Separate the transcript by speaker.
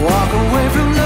Speaker 1: walk away from